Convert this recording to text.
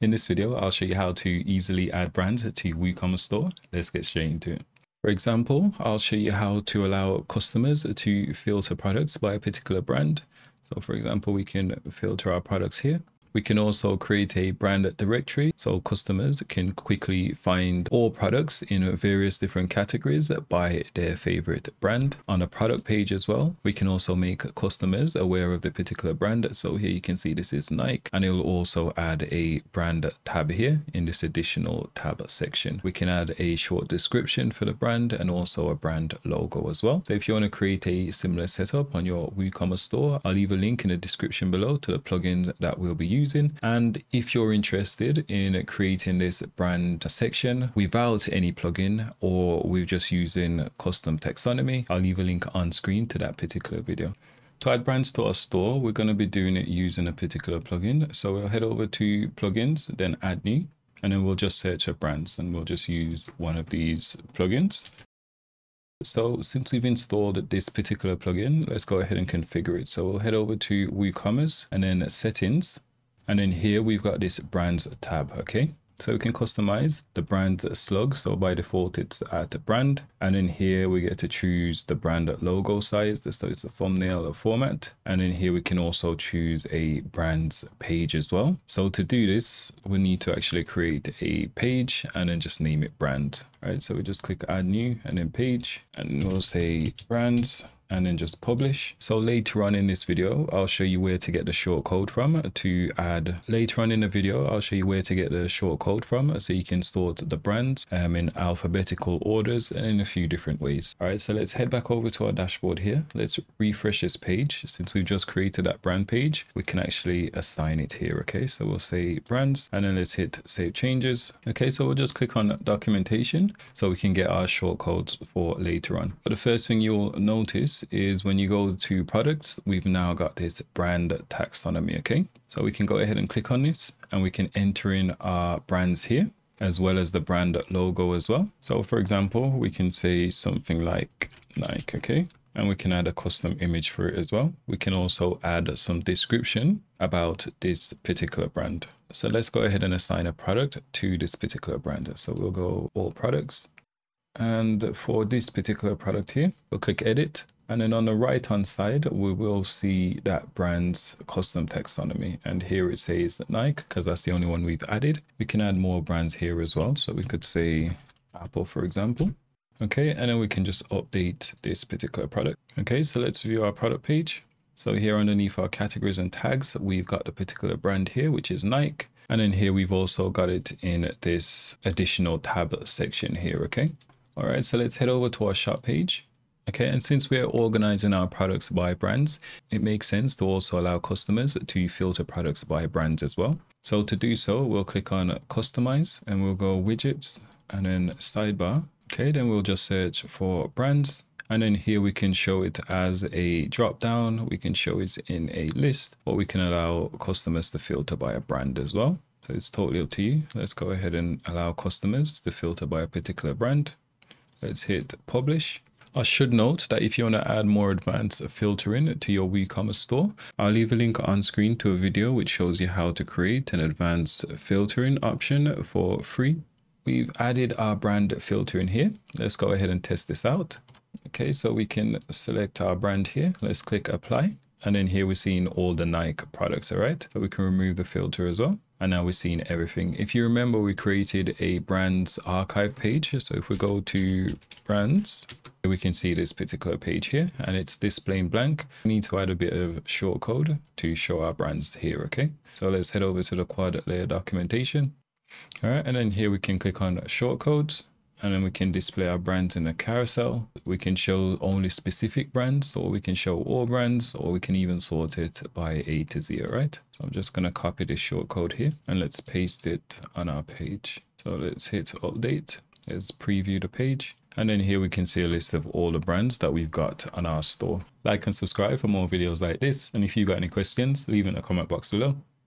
In this video, I'll show you how to easily add brands to WooCommerce store. Let's get straight into it. For example, I'll show you how to allow customers to filter products by a particular brand. So for example, we can filter our products here we can also create a brand directory so customers can quickly find all products in various different categories by their favorite brand. On a product page as well, we can also make customers aware of the particular brand. So here you can see this is Nike and it will also add a brand tab here in this additional tab section. We can add a short description for the brand and also a brand logo as well. So if you want to create a similar setup on your WooCommerce store, I'll leave a link in the description below to the plugins that we'll be using using. And if you're interested in creating this brand section without any plugin or with just using custom taxonomy, I'll leave a link on screen to that particular video. To add brands to our store, we're going to be doing it using a particular plugin. So we'll head over to plugins, then add new, and then we'll just search for brands and we'll just use one of these plugins. So since we've installed this particular plugin, let's go ahead and configure it. So we'll head over to WooCommerce and then settings. And then here we've got this brands tab, okay? So we can customize the brand slug. So by default, it's at brand. And then here we get to choose the brand logo size. So it's a thumbnail format. And then here we can also choose a brand's page as well. So to do this, we need to actually create a page and then just name it brand, right? So we just click add new and then page and we'll say brands and then just publish. So later on in this video, I'll show you where to get the short code from to add. Later on in the video, I'll show you where to get the short code from so you can sort the brands um, in alphabetical orders and in a few different ways. All right, so let's head back over to our dashboard here. Let's refresh this page. Since we've just created that brand page, we can actually assign it here. Okay, so we'll say brands and then let's hit save changes. Okay, so we'll just click on documentation so we can get our short codes for later on. But the first thing you'll notice is when you go to products, we've now got this brand taxonomy, okay? So we can go ahead and click on this and we can enter in our brands here as well as the brand logo as well. So for example, we can say something like Nike, okay? And we can add a custom image for it as well. We can also add some description about this particular brand. So let's go ahead and assign a product to this particular brand. So we'll go all products. And for this particular product here, we'll click edit and then on the right hand side, we will see that brand's custom taxonomy. And here it says Nike, because that's the only one we've added. We can add more brands here as well. So we could say Apple, for example. Okay, and then we can just update this particular product. Okay, so let's view our product page. So here underneath our categories and tags, we've got the particular brand here, which is Nike. And then here we've also got it in this additional tab section here, okay? All right, so let's head over to our shop page. Okay, and since we're organizing our products by brands, it makes sense to also allow customers to filter products by brands as well. So to do so, we'll click on customize and we'll go widgets and then sidebar. Okay, then we'll just search for brands. And then here we can show it as a drop down. We can show it in a list, or we can allow customers to filter by a brand as well. So it's totally up to you. Let's go ahead and allow customers to filter by a particular brand. Let's hit publish. I should note that if you want to add more advanced filtering to your WooCommerce store, I'll leave a link on screen to a video which shows you how to create an advanced filtering option for free. We've added our brand filter in here. Let's go ahead and test this out. Okay, so we can select our brand here. Let's click apply. And then here we're seeing all the Nike products, all right? So we can remove the filter as well and now we're seeing everything. If you remember, we created a brands archive page. So if we go to brands, we can see this particular page here and it's displaying blank. We need to add a bit of short code to show our brands here, okay? So let's head over to the quad layer documentation. All right, and then here we can click on short codes and then we can display our brands in a carousel. We can show only specific brands or we can show all brands or we can even sort it by A to Z, right? So I'm just gonna copy this short code here and let's paste it on our page. So let's hit update, let's preview the page. And then here we can see a list of all the brands that we've got on our store. Like and subscribe for more videos like this. And if you've got any questions, leave in the comment box below.